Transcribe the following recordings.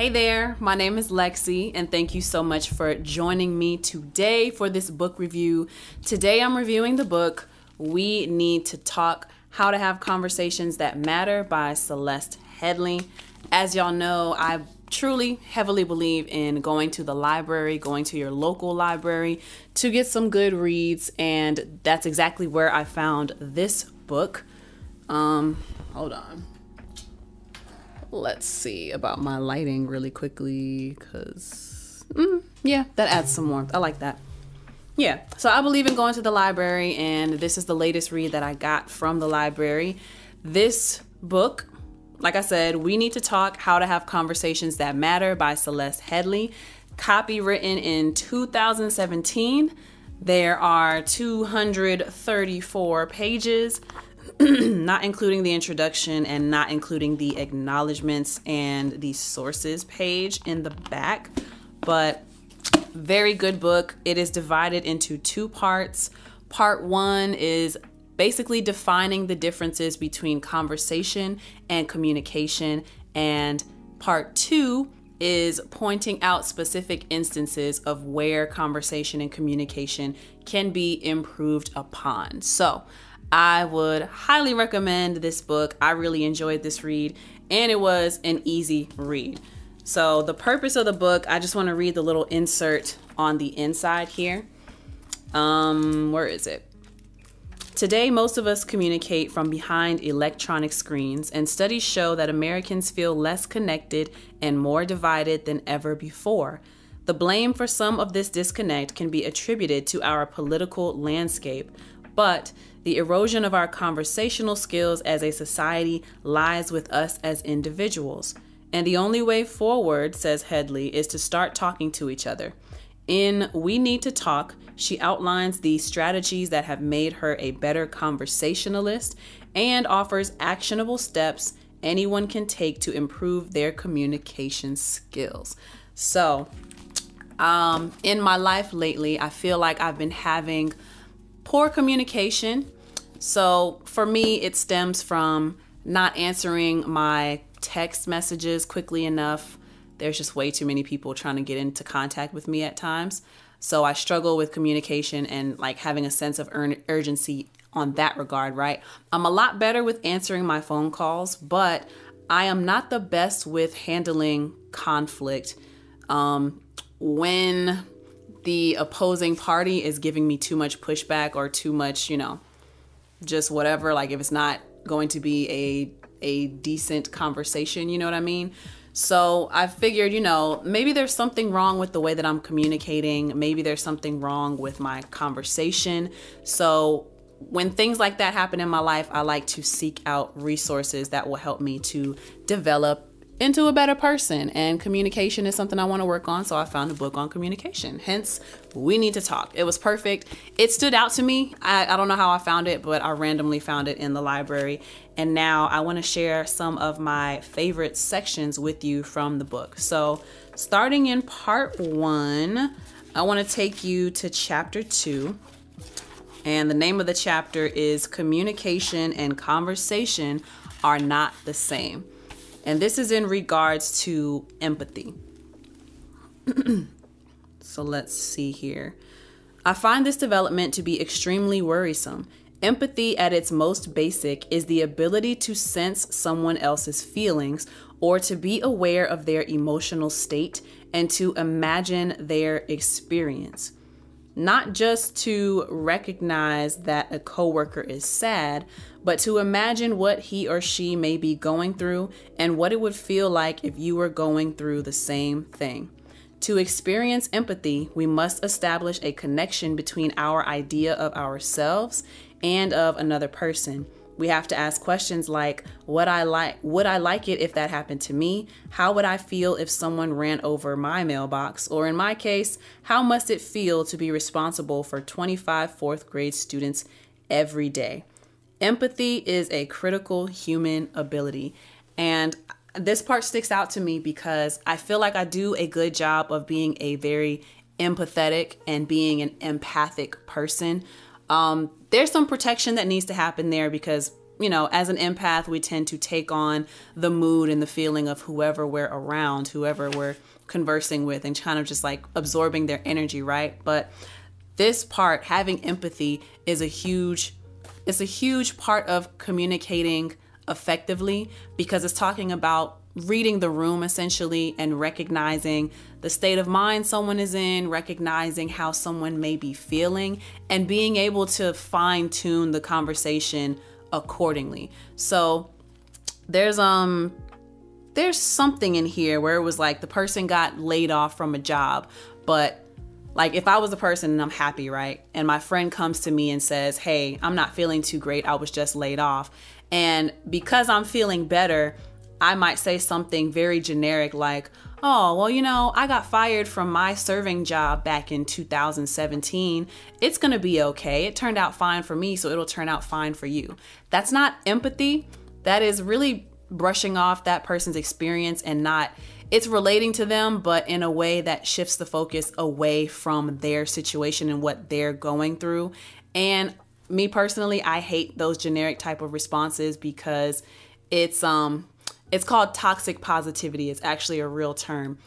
Hey there, my name is LexC, and thank you so much for joining me today for this book review. Today I'm reviewing the book We Need to Talk How to Have Conversations That Matter by Celeste Headlee. As y'all know, I truly heavily believe in going to the library, going to your local library to get some good reads, and that's exactly where I found this book. Um, hold on let's see about my lighting really quickly because mm, yeah that adds some warmth. I like that. Yeah so i believe in going to the library and this is the latest read that i got from the library. This book like i said we need to talk how to have conversations that matter by celeste headlee copy written in 2017 there are 234 pages not including the introduction and not including the acknowledgments and the sources page in the back, but very good book. It is divided into two parts. Part one is basically defining the differences between conversation and communication, and part two is pointing out specific instances of where conversation and communication can be improved upon. So, I would highly recommend this book. I really enjoyed this read, and it was an easy read. So, the purpose of the book, I just want to read the little insert on the inside here. Um, where is it? Today, most of us communicate from behind electronic screens, and studies show that Americans feel less connected and more divided than ever before. The blame for some of this disconnect can be attributed to our political landscape, but the erosion of our conversational skills as a society lies with us as individuals. And the only way forward, says Headlee, is to start talking to each other. In We Need to Talk, she outlines the strategies that have made her a better conversationalist and offers actionable steps anyone can take to improve their communication skills. So, um, in my life lately, I feel like I've been having Poor communication. So for me, it stems from not answering my text messages quickly enough. There's just way too many people trying to get into contact with me at times. So I struggle with communication and like having a sense of ur- urgency on that regard, right? I'm a lot better with answering my phone calls, but I am not the best with handling conflict. Um, when the opposing party is giving me too much pushback or too much, you know, just whatever, like if it's not going to be a a decent conversation, you know what I mean? So I figured, you know, maybe there's something wrong with the way that I'm communicating. Maybe there's something wrong with my conversation. So when things like that happen in my life, I like to seek out resources that will help me to develop into a better person. And communication is something I want to work on. So I found a book on communication. Hence, we need to talk. It was perfect. It stood out to me. I, I don't know how I found it, but I randomly found it in the library. And now I want to share some of my favorite sections with you from the book. So, starting in part one, I want to take you to chapter two. And the name of the chapter is Communication and Conversation Are Not the Same. And this is in regards to empathy. so let's see here. I find this development to be extremely worrisome. Empathy, at its most basic, is the ability to sense someone else's feelings or to be aware of their emotional state and to imagine their experience. Not just to recognize that a coworker is sad, but to imagine what he or she may be going through and what it would feel like if you were going through the same thing. To experience empathy, we must establish a connection between our idea of ourselves and of another person. We have to ask questions like would I like would I like it if that happened to me? How would I feel if someone ran over my mailbox? Or in my case, how must it feel to be responsible for 25 4th grade students every day? Empathy is a critical human ability. And this part sticks out to me because I feel like I do a good job of being a very empathetic and being an empathic person. Um, there's some protection that needs to happen there because you know, as an empath, we tend to take on the mood and the feeling of whoever we're around, whoever we're conversing with, and kind of just like absorbing their energy, right? But this part, having empathy, is a huge, it's a huge part of communicating effectively because it's talking about reading the room essentially and recognizing the state of mind someone is in, recognizing how someone may be feeling, and being able to fine tune the conversation accordingly. So there's um there's something in here where it was like the person got laid off from a job, but like if I was a person and I'm happy, right? And my friend comes to me and says, "Hey, I'm not feeling too great. I was just laid off." And because I'm feeling better, I might say something very generic like, Oh, well, you know, I got fired from my serving job back in 2017. It's going to be okay. It turned out fine for me, so it'll turn out fine for you. That's not empathy. That is really brushing off that person's experience and not, it's relating to them, but in a way that shifts the focus away from their situation and what they're going through. And me personally, I hate those generic type of responses because it's, um, it's called toxic positivity. It's actually a real term.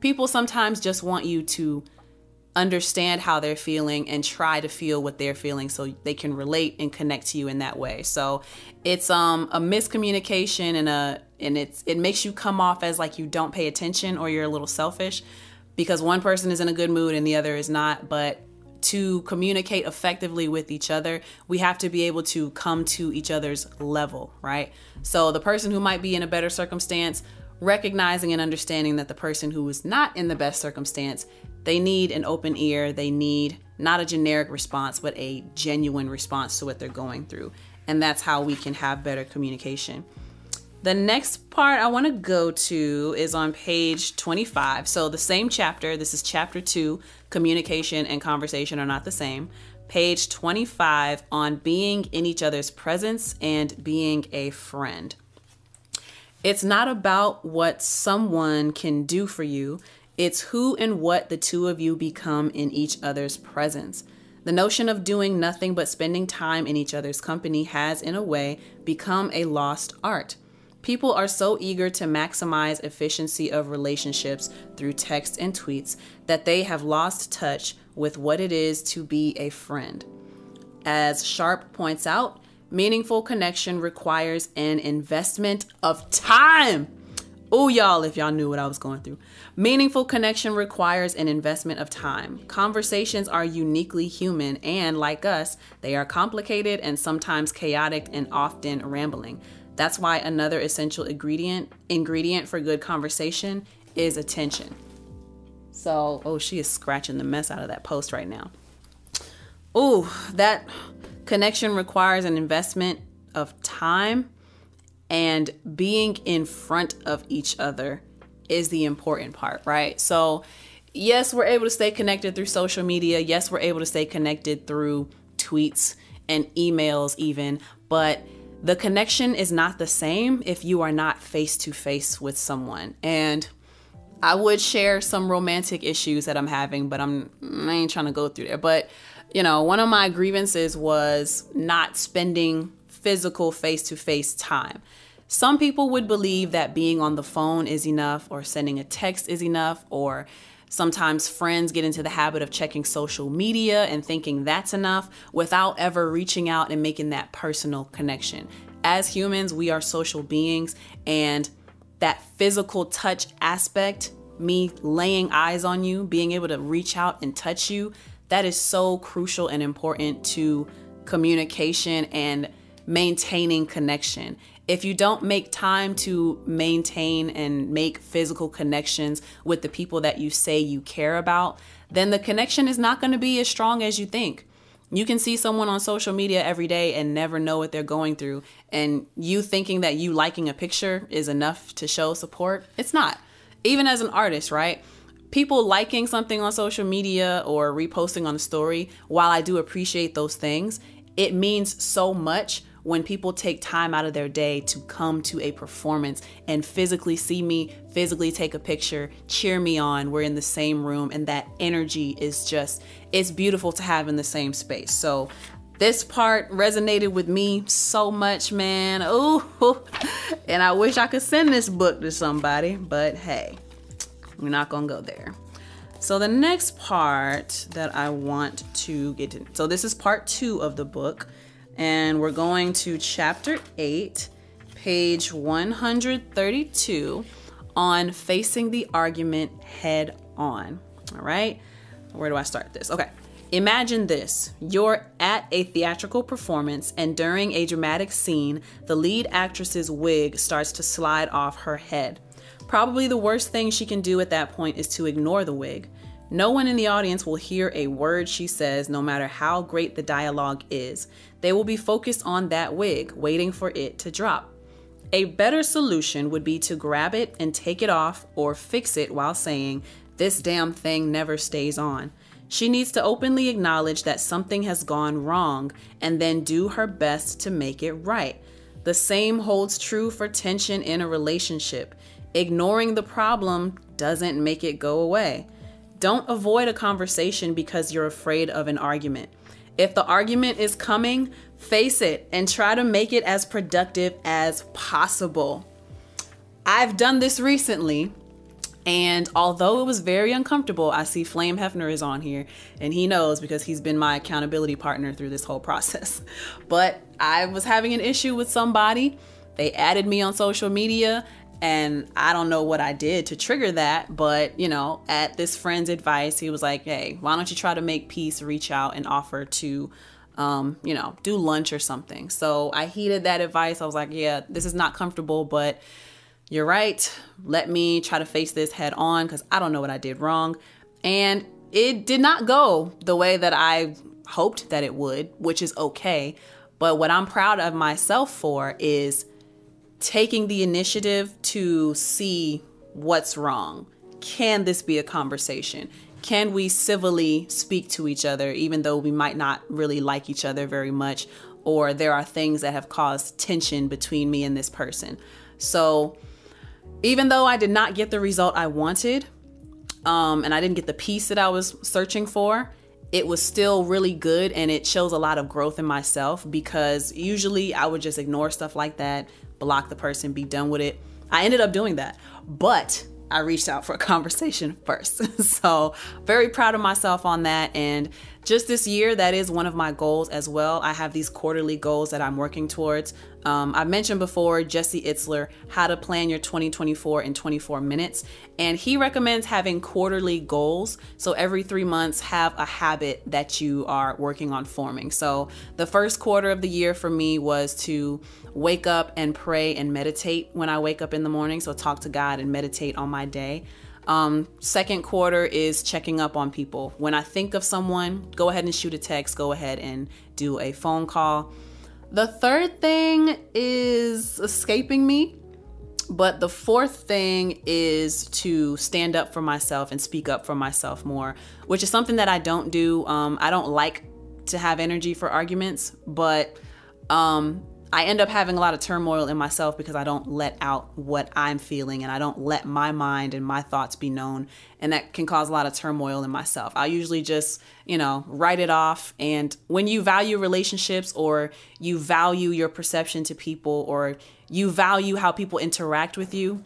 People sometimes just want you to understand how they're feeling and try to feel what they're feeling so they can relate and connect to you in that way. So it's um a miscommunication and a and it's it makes you come off as like you don't pay attention or you're a little selfish because one person is in a good mood and the other is not, but to communicate effectively with each other, we have to be able to come to each other's level, right? So the person who might be in a better circumstance, recognizing and understanding that the person who is not in the best circumstance, they need an open ear, they need not a generic response, but a genuine response to what they're going through. And that's how we can have better communication. The next part I want to go to is on page 25. So, the same chapter, this is chapter two communication and conversation are not the same. Page 25 on being in each other's presence and being a friend. It's not about what someone can do for you, it's who and what the two of you become in each other's presence. The notion of doing nothing but spending time in each other's company has, in a way, become a lost art. People are so eager to maximize efficiency of relationships through text and tweets that they have lost touch with what it is to be a friend. As Sharp points out, meaningful connection requires an investment of time. Oh, y'all, if y'all knew what I was going through. Meaningful connection requires an investment of time. Conversations are uniquely human, and like us, they are complicated and sometimes chaotic and often rambling. That's why another essential ingredient ingredient for good conversation is attention. So, oh, she is scratching the mess out of that post right now. Oh, that connection requires an investment of time and being in front of each other is the important part, right? So, yes, we're able to stay connected through social media. Yes, we're able to stay connected through tweets and emails, even, but the connection is not the same if you are not face to face with someone. And I would share some romantic issues that I'm having, but I'm I ain't trying to go through there. But you know, one of my grievances was not spending physical face to face time. Some people would believe that being on the phone is enough, or sending a text is enough, or Sometimes friends get into the habit of checking social media and thinking that's enough without ever reaching out and making that personal connection. As humans, we are social beings, and that physical touch aspect, me laying eyes on you, being able to reach out and touch you, that is so crucial and important to communication and maintaining connection if you don't make time to maintain and make physical connections with the people that you say you care about, then the connection is not going to be as strong as you think. You can see someone on social media every day and never know what they're going through. And you thinking that you liking a picture is enough to show support, it's not. Even as an artist, right? People liking something on social media or reposting on a story, while I do appreciate those things, it means so much when people take time out of their day to come to a performance and physically see me, physically take a picture, cheer me on, we're in the same room, and that energy is just, it's beautiful to have in the same space. So this part resonated with me so much, man. Ooh, and I wish I could send this book to somebody, but hey, we're not gonna go there. So the next part that I want to get to, so this is part two of the book, and we're going to chapter eight, page 132 on facing the argument head on. All right, where do I start this? Okay. Imagine this you're at a theatrical performance, and during a dramatic scene, the lead actress's wig starts to slide off her head. Probably the worst thing she can do at that point is to ignore the wig. No one in the audience will hear a word she says, no matter how great the dialogue is. They will be focused on that wig, waiting for it to drop. A better solution would be to grab it and take it off or fix it while saying, This damn thing never stays on. She needs to openly acknowledge that something has gone wrong and then do her best to make it right. The same holds true for tension in a relationship. Ignoring the problem doesn't make it go away. Don't avoid a conversation because you're afraid of an argument. If the argument is coming, face it and try to make it as productive as possible. I've done this recently and although it was very uncomfortable, I see Flame Hefner is on here and he knows because he's been my accountability partner through this whole process. But I was having an issue with somebody. They added me on social media and I don't know what I did to trigger that, but you know, at this friend's advice, he was like, "Hey, why don't you try to make peace, reach out and offer to um, you know, do lunch or something." So, I heeded that advice. I was like, "Yeah, this is not comfortable, but you're right. Let me try to face this head on because I don't know what I did wrong. And it did not go the way that I hoped that it would, which is okay. But what I'm proud of myself for is taking the initiative to see what's wrong. Can this be a conversation? Can we civilly speak to each other, even though we might not really like each other very much, or there are things that have caused tension between me and this person? So, even though I did not get the result I wanted, um, and I didn't get the peace that I was searching for, it was still really good and it shows a lot of growth in myself because usually I would just ignore stuff like that, block the person, be done with it. I ended up doing that. But I reached out for a conversation first. so, very proud of myself on that. And just this year, that is one of my goals as well. I have these quarterly goals that I'm working towards. Um, I mentioned before Jesse Itzler, how to plan your 2024 in 24 minutes. And he recommends having quarterly goals. So every three months, have a habit that you are working on forming. So the first quarter of the year for me was to wake up and pray and meditate when I wake up in the morning. So talk to God and meditate on my day. Um, second quarter is checking up on people. When I think of someone, go ahead and shoot a text, go ahead and do a phone call. The third thing is escaping me. But the fourth thing is to stand up for myself and speak up for myself more, which is something that I don't do. Um, I don't like to have energy for arguments, but um, I end up having a lot of turmoil in myself because I don't let out what I'm feeling and I don't let my mind and my thoughts be known. And that can cause a lot of turmoil in myself. I usually just, you know, write it off. And when you value relationships or you value your perception to people or you value how people interact with you,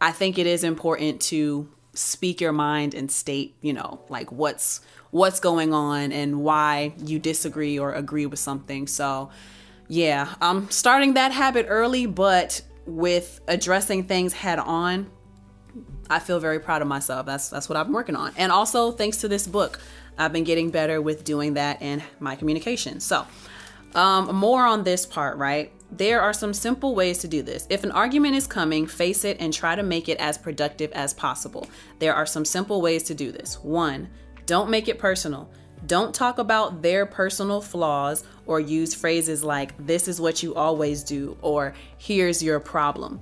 I think it is important to speak your mind and state, you know, like what's what's going on and why you disagree or agree with something. So, yeah, I'm starting that habit early, but with addressing things head on, I feel very proud of myself. That's that's what been working on. And also thanks to this book, I've been getting better with doing that in my communication. So, um, more on this part, right? There are some simple ways to do this. If an argument is coming, face it and try to make it as productive as possible. There are some simple ways to do this. One, don't make it personal. Don't talk about their personal flaws or use phrases like, this is what you always do, or here's your problem.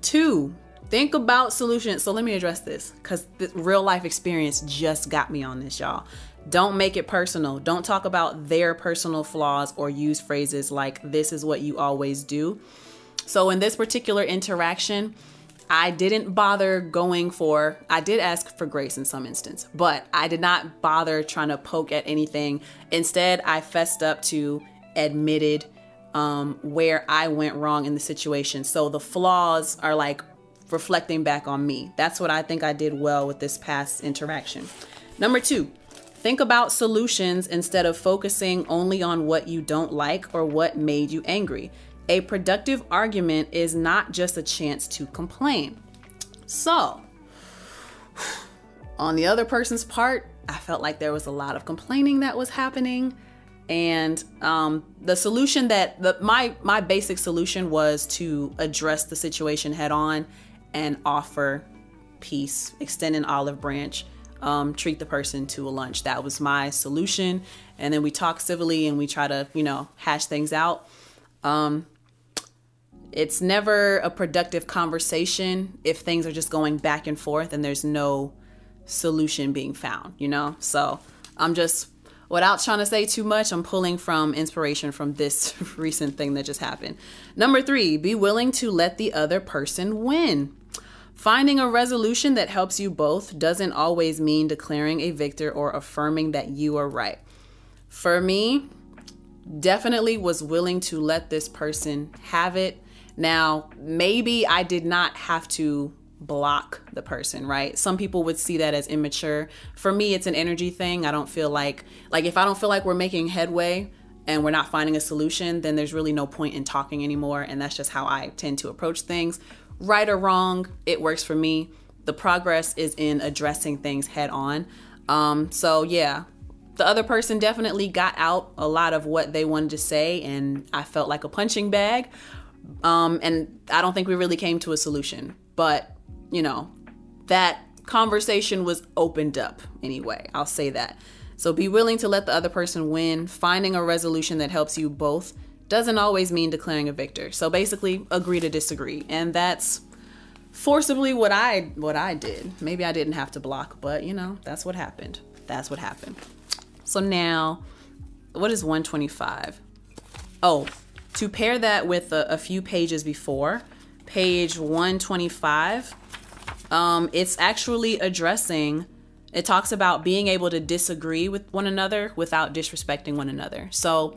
Two, think about solutions. So let me address this because the real life experience just got me on this, y'all. Don't make it personal. Don't talk about their personal flaws or use phrases like, this is what you always do. So in this particular interaction, I didn't bother going for, I did ask for grace in some instance, but I did not bother trying to poke at anything. Instead, I fessed up to admitted um, where I went wrong in the situation. So the flaws are like reflecting back on me. That's what I think I did well with this past interaction. Number two, think about solutions instead of focusing only on what you don't like or what made you angry. A productive argument is not just a chance to complain. So, on the other person's part, I felt like there was a lot of complaining that was happening. And um, the solution that the my my basic solution was to address the situation head on and offer peace, extend an olive branch, um, treat the person to a lunch. That was my solution. And then we talk civilly and we try to, you know, hash things out. Um, it's never a productive conversation if things are just going back and forth and there's no solution being found, you know? So I'm just, without trying to say too much, I'm pulling from inspiration from this recent thing that just happened. Number three, be willing to let the other person win. Finding a resolution that helps you both doesn't always mean declaring a victor or affirming that you are right. For me, definitely was willing to let this person have it. Now, maybe I did not have to block the person, right? Some people would see that as immature. For me, it's an energy thing. I don't feel like like if I don't feel like we're making headway and we're not finding a solution, then there's really no point in talking anymore, and that's just how I tend to approach things right or wrong, it works for me. The progress is in addressing things head on. Um, so, yeah, the other person definitely got out a lot of what they wanted to say, and I felt like a punching bag. Um, and I don't think we really came to a solution, but you know, that conversation was opened up anyway. I'll say that. So be willing to let the other person win. Finding a resolution that helps you both doesn't always mean declaring a victor. So basically, agree to disagree. And that's forcibly what I what I did. Maybe I didn't have to block, but you know, that's what happened. That's what happened. So now, what is 125? Oh, to pair that with a, a few pages before, page 125, um, it's actually addressing it talks about being able to disagree with one another without disrespecting one another. So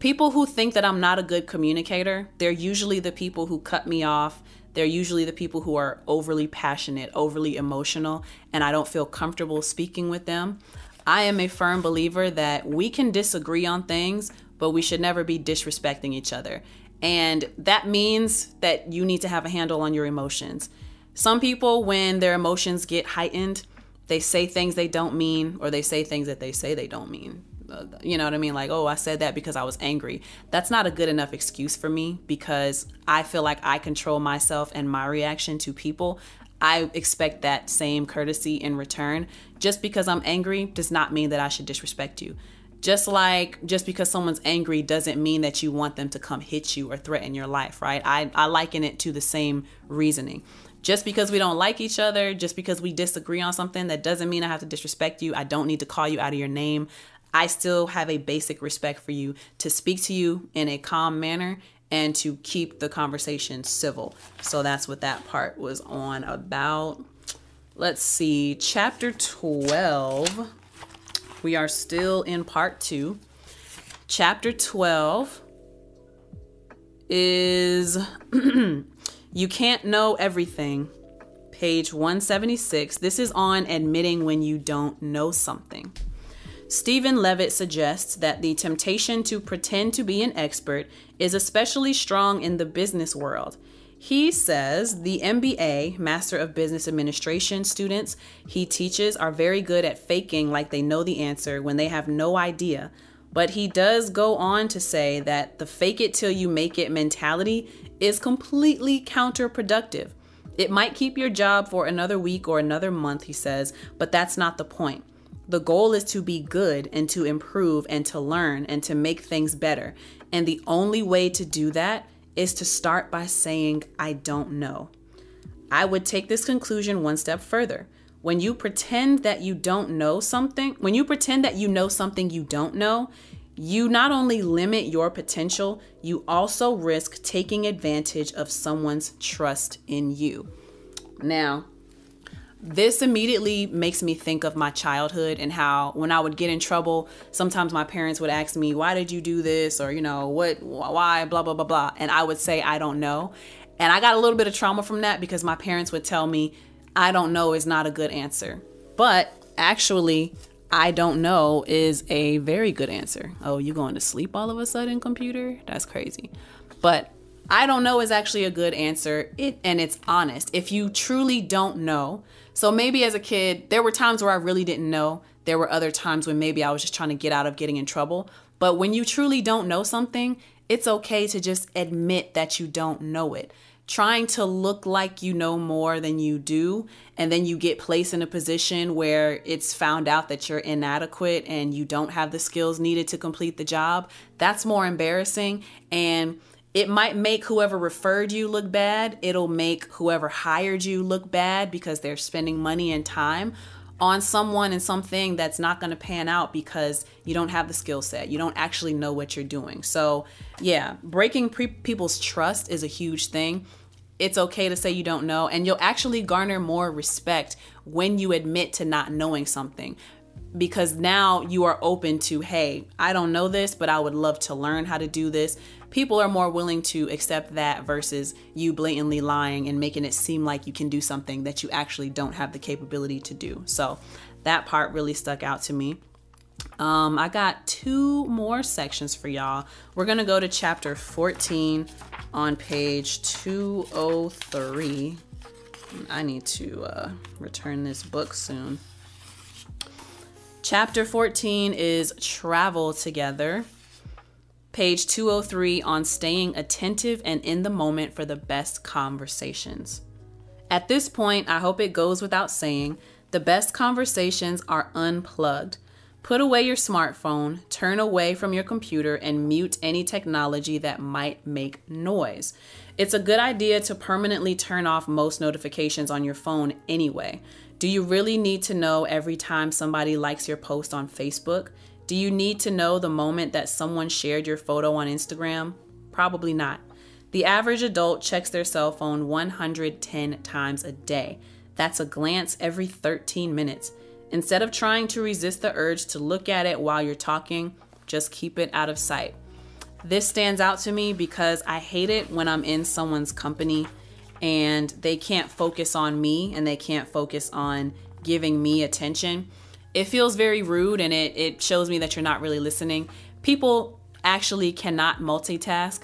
people who think that I'm not a good communicator, they're usually the people who cut me off. They're usually the people who are overly passionate, overly emotional, and I don't feel comfortable speaking with them. I am a firm believer that we can disagree on things, but we should never be disrespecting each other. And that means that you need to have a handle on your emotions. Some people, when their emotions get heightened, they say things they don't mean, or they say things that they say they don't mean uh, you know what I mean? Like, oh, I said that because I was angry. That's not a good enough excuse for me because I feel like I control myself and my reaction to people. I expect that same courtesy in return. Just because I'm angry does not mean that I should disrespect you. Just like just because someone's angry doesn't mean that you want them to come hit you or threaten your life, right? I, I liken it to the same reasoning just because we don't like each other, just because we disagree on something, that doesn't mean I have to disrespect you. I don't need to call you out of your name. I still have a basic respect for you to speak to you in a calm manner and to keep the conversation civil. So that's what that part was on about. Let's see, chapter 12. We are still in part two. Chapter 12 is You Can't Know Everything, page 176. This is on admitting when you don't know something. Steven Levitt suggests that the temptation to pretend to be an expert is especially strong in the business world. He says the MBA, Master of Business Administration students he teaches are very good at faking like they know the answer when they have no idea. But he does go on to say that the fake it till you make it mentality is completely counterproductive. It might keep your job for another week or another month, he says, but that's not the point. The goal is to be good and to improve and to learn and to make things better. And the only way to do that is to start by saying, I don't know. I would take this conclusion one step further. When you pretend that you don't know something, when you pretend that you know something you don't know, you not only limit your potential, you also risk taking advantage of someone's trust in you. Now, this immediately makes me think of my childhood and how when I would get in trouble, sometimes my parents would ask me, "Why did you do this?" or you know, "What why blah blah blah blah." And I would say, "I don't know." And I got a little bit of trauma from that because my parents would tell me, "I don't know" is not a good answer. But actually, I don't know is a very good answer. Oh, you going to sleep all of a sudden, computer? That's crazy. But I don't know is actually a good answer. It and it's honest. If you truly don't know, so maybe as a kid, there were times where I really didn't know. There were other times when maybe I was just trying to get out of getting in trouble. But when you truly don't know something, it's okay to just admit that you don't know it. Trying to look like you know more than you do, and then you get placed in a position where it's found out that you're inadequate and you don't have the skills needed to complete the job, that's more embarrassing. And it might make whoever referred you look bad. It'll make whoever hired you look bad because they're spending money and time on someone and something that's not going to pan out because you don't have the skill set. You don't actually know what you're doing. So, yeah, breaking pre- people's trust is a huge thing. It's okay to say you don't know, and you'll actually garner more respect when you admit to not knowing something because now you are open to, hey, I don't know this, but I would love to learn how to do this people are more willing to accept that versus you blatantly lying and making it seem like you can do something that you actually don't have the capability to do. So that part really stuck out to me. Um, I got two more sections for y'all. We're going to go to chapter 14 on page 203. I need to uh, return this book soon. Chapter 14 is Travel Together. Page 203 on staying attentive and in the moment for the best conversations. At this point, I hope it goes without saying, the best conversations are unplugged. Put away your smartphone, turn away from your computer, and mute any technology that might make noise. It's a good idea to permanently turn off most notifications on your phone anyway. Do you really need to know every time somebody likes your post on Facebook? Do you need to know the moment that someone shared your photo on Instagram? Probably not. The average adult checks their cell phone 110 times a day. That's a glance every 13 minutes. Instead of trying to resist the urge to look at it while you're talking, just keep it out of sight. This stands out to me because I hate it when I'm in someone's company and they can't focus on me and they can't focus on giving me attention it feels very rude and it, it shows me that you're not really listening. People actually cannot multitask.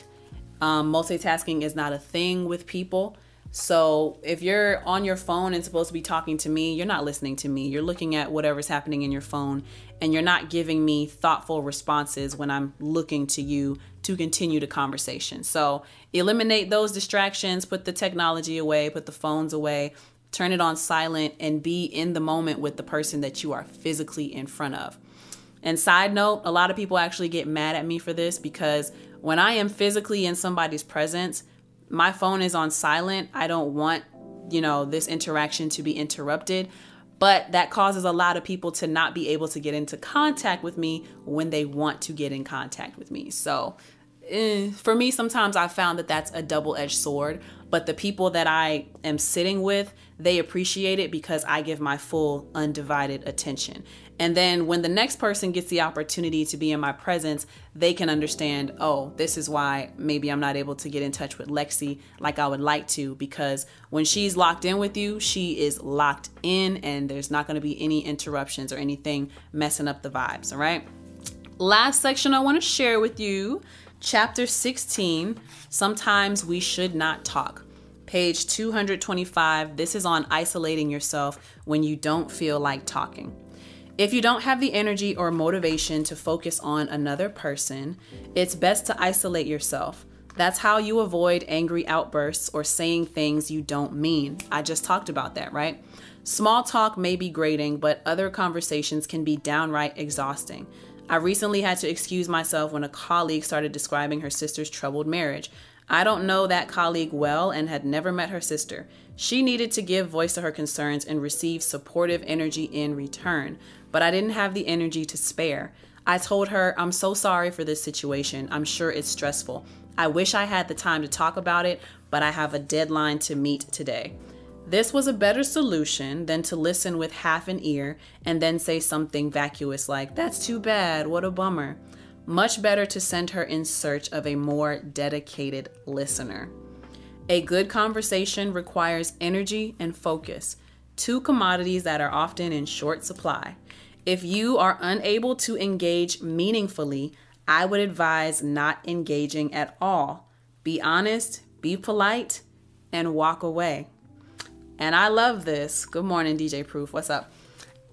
Um, multitasking is not a thing with people. So if you're on your phone and supposed to be talking to me, you're not listening to me. You're looking at whatever's happening in your phone and you're not giving me thoughtful responses when I'm looking to you to continue the conversation. So eliminate those distractions, put the technology away, put the phones away, turn it on silent, and be in the moment with the person that you are physically in front of. And side note, a lot of people actually get mad at me for this because when I am physically in somebody's presence, my phone is on silent. I don't want, you know, this interaction to be interrupted. But that causes a lot of people to not be able to get into contact with me when they want to get in contact with me. So, eh, for me, sometimes I found that that's a double edged sword. But the people that I am sitting with, they appreciate it because I give my full undivided attention. And then when the next person gets the opportunity to be in my presence, they can understand, oh, this is why maybe I'm not able to get in touch with LexC like I would like to, because when she's locked in with you, she is locked in and there's not going to be any interruptions or anything messing up the vibes, all right? Last section I want to share with you, chapter 16 Sometimes we should not talk. Page 225, this is on isolating yourself when you don't feel like talking. If you don't have the energy or motivation to focus on another person, it's best to isolate yourself. That's how you avoid angry outbursts or saying things you don't mean. I just talked about that, right? Small talk may be grating, but other conversations can be downright exhausting. I recently had to excuse myself when a colleague started describing her sister's troubled marriage. I don't know that colleague well and had never met her sister. She needed to give voice to her concerns and receive supportive energy in return, but I didn't have the energy to spare. I told her, I'm so sorry for this situation. I'm sure it's stressful. I wish I had the time to talk about it, but I have a deadline to meet today. This was a better solution than to listen with half an ear and then say something vacuous like, That's too bad, what a bummer. Much better to send her in search of a more dedicated listener. A good conversation requires energy and focus, two commodities that are often in short supply. If you are unable to engage meaningfully, I would advise not engaging at all. Be honest, be polite, and walk away. And I love this. Good morning, DJ Proof. What's up?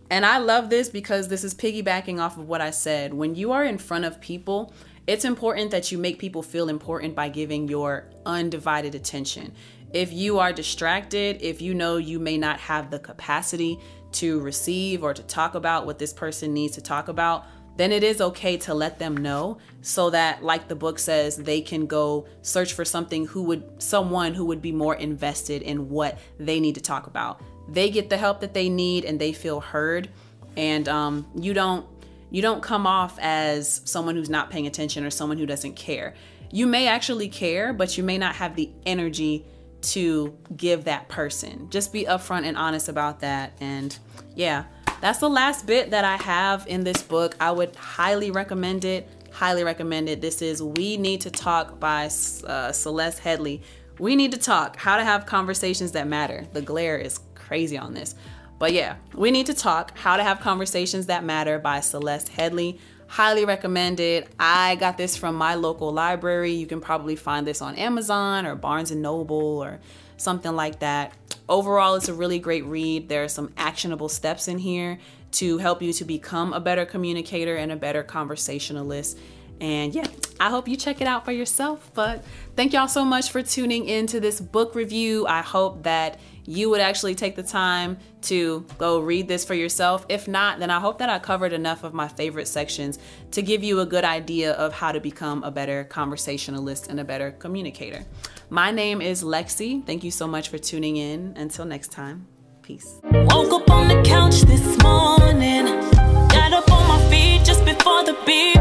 And I love this because this is piggybacking off of what I said. When you are in front of people, it's important that you make people feel important by giving your undivided attention. If you are distracted, if you know you may not have the capacity to receive or to talk about what this person needs to talk about, then it is okay to let them know so that like the book says they can go search for something who would someone who would be more invested in what they need to talk about. They get the help that they need and they feel heard. And um, you don't you don't come off as someone who's not paying attention or someone who doesn't care. You may actually care but you may not have the energy to give that person. Just be upfront and honest about that. And yeah that's the last bit that I have in this book. I would highly recommend it. Highly recommend it. This is We Need to Talk by uh, Celeste Headlee. We need to talk, how to have conversations that matter. The glare is crazy on this. But yeah, We Need to Talk, How to Have Conversations That Matter by Celeste Headlee. Highly recommend it. I got this from my local library. You can probably find this on Amazon or Barnes and Noble or something like that. Overall, it's a really great read. There are some actionable steps in here to help you to become a better communicator and a better conversationalist. And yeah, I hope you check it out for yourself. But thank y'all so much for tuning into this book review. I hope that you would actually take the time to go read this for yourself. If not, then I hope that I covered enough of my favorite sections to give you a good idea of how to become a better conversationalist and a better communicator. My name is LexC. Thank you so much for tuning in. Until next time, peace. Woke up on the couch this morning. Got up on my feet just before the beep.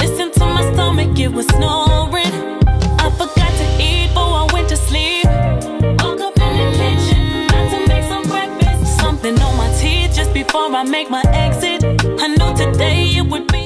Listen to my stomach, it was snoring. I forgot to eat I went to sleep. Woke up in the kitchen, about to make some breakfast. Something on my teeth just before I make my exit. I knew today it would